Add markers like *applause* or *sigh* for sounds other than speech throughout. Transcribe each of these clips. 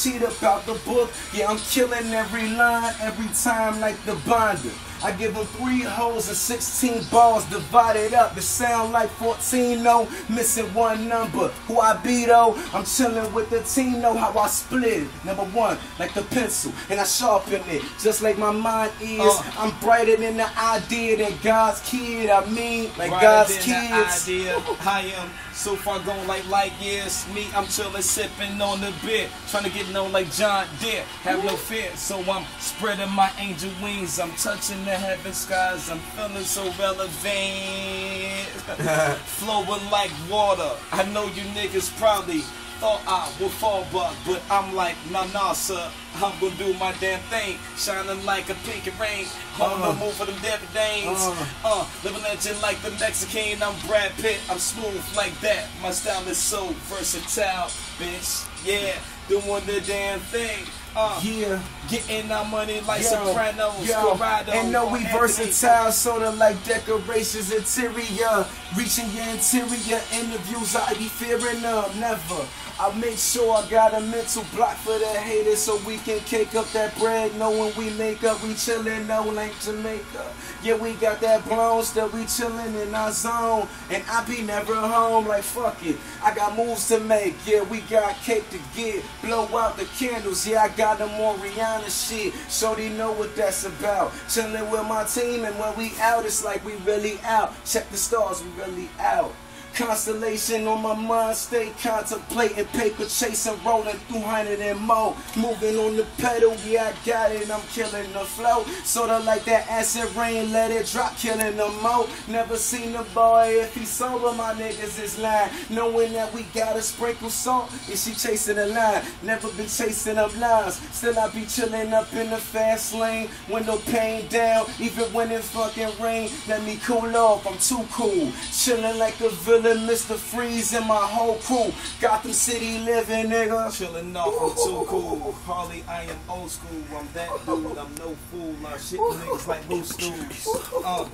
Cheat about the book, yeah, I'm killing every line, every time like the bonder. I give them three holes and 16 balls divided up. It sound like 14, no, missing one number. Who I be though? I'm chilling with the team, know how I split. Number one, like the pencil, and I sharpen it. Just like my mind is, Uh. I'm brighter than the idea that God's kid. I mean, like God's than the kids. idea. *laughs* I am so far gone like light years. Me, I'm chilling, sipping on the beer, trying to get known like John Deere. Have no fear, so I'm spreading my angel wings. I'm touching the heaven skies. I'm feeling so relevant, *laughs* flowing like water. I know you niggas probably. Thought I would fall back, but I'm like, nah, nah, sir. I'm gonna do my damn thing, shining like a pinky rain. On the Uh. move for them Devin Danes. Uh. Uh, living legend like the Mexican. I'm Brad Pitt. I'm smooth like that. My style is so versatile, bitch. Yeah, doing the damn thing. Uh, Yeah. getting our money like Yo, Sopranos, yo, Corrado, and know we versatile, sorta like decorations, interior, reaching your interior interviews. I be fearing of never. I make sure I got a mental block for the haters so we can cake up that bread. Knowing we make up, we chillin' no like Jamaica. Yeah, we got that blown still we chillin' in our zone. And I be never home like fuck it. I got moves to make, yeah, we got cake to get. Blow out the candles, yeah, I got them on Rihanna shit. so they know what that's about. Chillin' with my team, and when we out, it's like we really out. Check the stars, we really out. Constellation on my mind, stay contemplating, paper chasing, rolling through hundred and more. Moving on the pedal, yeah, I got it, I'm killing the flow. Sorta like that acid rain, let it drop, killing the mo. Never seen a boy if he sober, my niggas is lying. Knowing that we gotta sprinkle salt, is she chasing a line? Never been chasing up lines, still I be chilling up in the fast lane. Window pane down, even when it fucking rain. Let me cool off, I'm too cool. Chilling like a villain, Mr. Freeze and my whole crew. Gotham City living, nigga. Chilling off, I'm too cool. Harley, I am old school. I'm that dude. I'm no fool. I shit niggas like loose stools. Uh,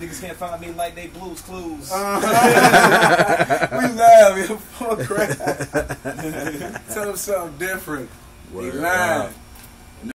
niggas can't find me like they blues clues. *laughs* we love you. Fuck crap. *laughs* Tell them something different. Word He lying. up.